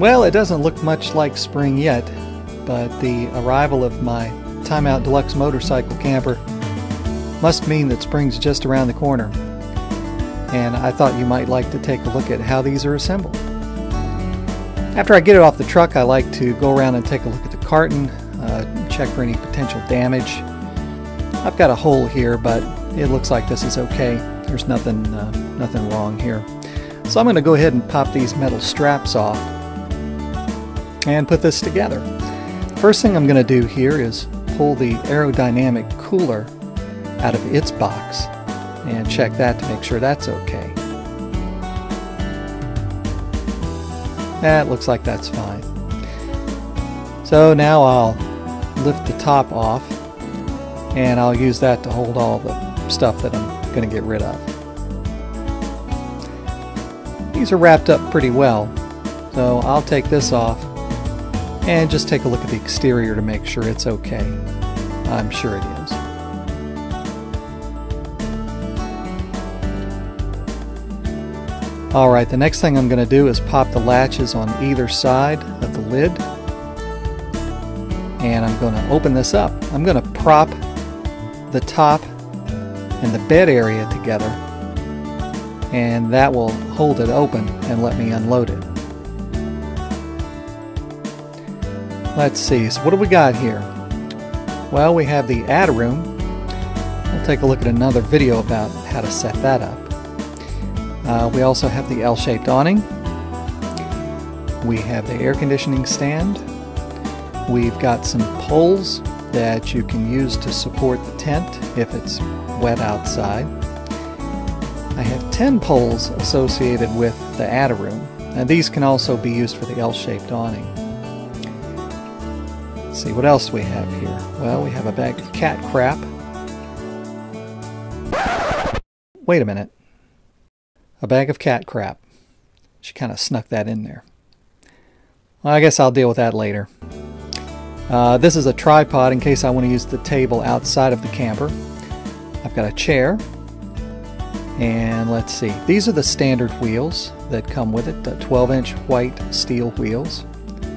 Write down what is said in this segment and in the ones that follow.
Well, it doesn't look much like spring yet, but the arrival of my Time Out Deluxe motorcycle camper must mean that spring's just around the corner. And I thought you might like to take a look at how these are assembled. After I get it off the truck, I like to go around and take a look at the carton, uh, check for any potential damage. I've got a hole here, but it looks like this is okay. There's nothing, uh, nothing wrong here. So I'm going to go ahead and pop these metal straps off and put this together. First thing I'm going to do here is pull the aerodynamic cooler out of its box and check that to make sure that's okay. That looks like that's fine. So now I'll lift the top off and I'll use that to hold all the stuff that I'm going to get rid of. These are wrapped up pretty well, so I'll take this off and just take a look at the exterior to make sure it's okay. I'm sure it is. Alright, the next thing I'm going to do is pop the latches on either side of the lid. And I'm going to open this up. I'm going to prop the top and the bed area together. And that will hold it open and let me unload it. Let's see, so what do we got here? Well, we have the Add-A-Room. We'll take a look at another video about how to set that up. Uh, we also have the L-shaped awning. We have the air conditioning stand. We've got some poles that you can use to support the tent if it's wet outside. I have 10 poles associated with the Add-A-Room, and these can also be used for the L-shaped awning. Let's see, what else we have here? Well, we have a bag of cat crap. Wait a minute a bag of cat crap. She kind of snuck that in there. Well, I guess I'll deal with that later. Uh, this is a tripod in case I want to use the table outside of the camper. I've got a chair. And let's see, these are the standard wheels that come with it, the 12 inch white steel wheels.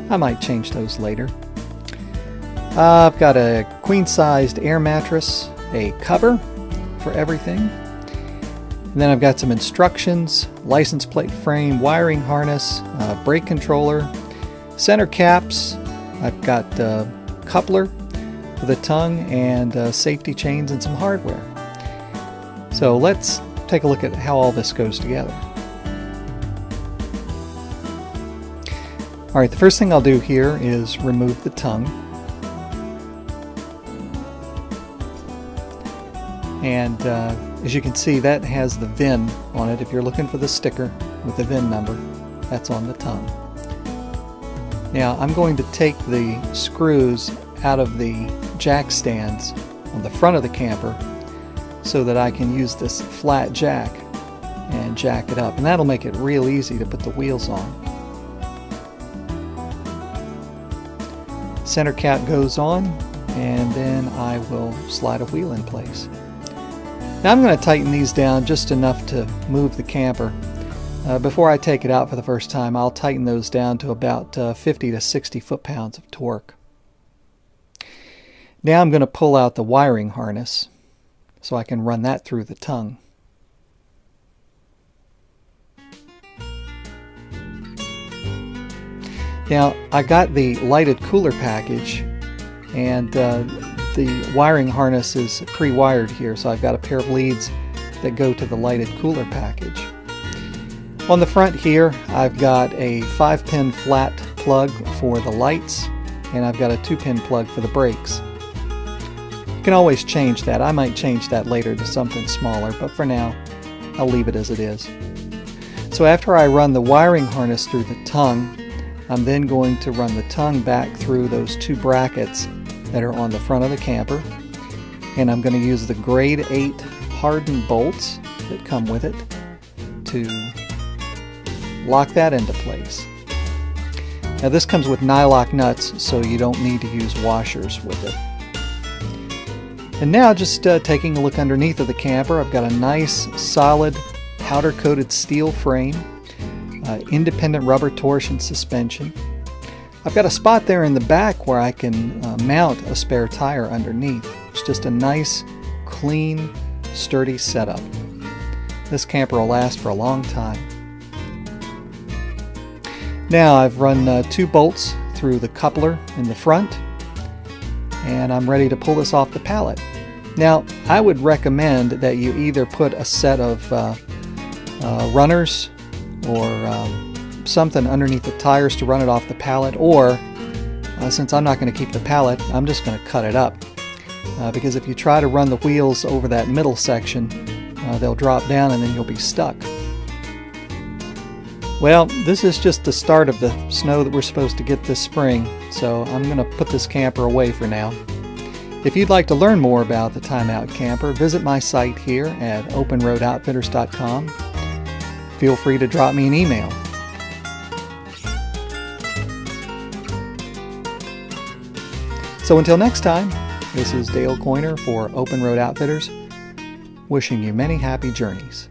I might change those later. Uh, I've got a queen sized air mattress, a cover for everything, and then I've got some instructions, license plate frame, wiring harness, uh, brake controller, center caps. I've got a uh, coupler with a tongue and uh, safety chains and some hardware. So let's take a look at how all this goes together. Alright, the first thing I'll do here is remove the tongue. And uh, as you can see, that has the VIN on it. If you're looking for the sticker with the VIN number, that's on the tongue. Now I'm going to take the screws out of the jack stands on the front of the camper so that I can use this flat jack and jack it up. And that'll make it real easy to put the wheels on. Center cap goes on and then I will slide a wheel in place. Now I'm going to tighten these down just enough to move the camper. Uh, before I take it out for the first time, I'll tighten those down to about uh, 50 to 60 foot-pounds of torque. Now I'm going to pull out the wiring harness so I can run that through the tongue. Now I got the lighted cooler package and uh, the wiring harness is pre-wired here, so I've got a pair of leads that go to the lighted cooler package. On the front here, I've got a 5-pin flat plug for the lights, and I've got a 2-pin plug for the brakes. You can always change that. I might change that later to something smaller, but for now, I'll leave it as it is. So after I run the wiring harness through the tongue, I'm then going to run the tongue back through those two brackets that are on the front of the camper. And I'm going to use the grade 8 hardened bolts that come with it to lock that into place. Now this comes with nylock nuts so you don't need to use washers with it. And now just uh, taking a look underneath of the camper, I've got a nice solid powder coated steel frame. uh, independent rubber torsion suspension. I've got a spot there in the back where I can uh, mount a spare tire underneath. It's just a nice, clean, sturdy setup. This camper will last for a long time. Now I've run uh, two bolts through the coupler in the front and I'm ready to pull this off the pallet. Now I would recommend that you either put a set of uh, uh, runners or um, something underneath the tires to run it off the pallet or uh, since I'm not going to keep the pallet I'm just going to cut it up uh, because if you try to run the wheels over that middle section uh, they'll drop down and then you'll be stuck. Well, this is just the start of the snow that we're supposed to get this spring, so I'm going to put this camper away for now. If you'd like to learn more about the Time Out Camper, visit my site here at openroadoutfitters.com. Feel free to drop me an email. So until next time, this is Dale Coiner for Open Road Outfitters, wishing you many happy journeys.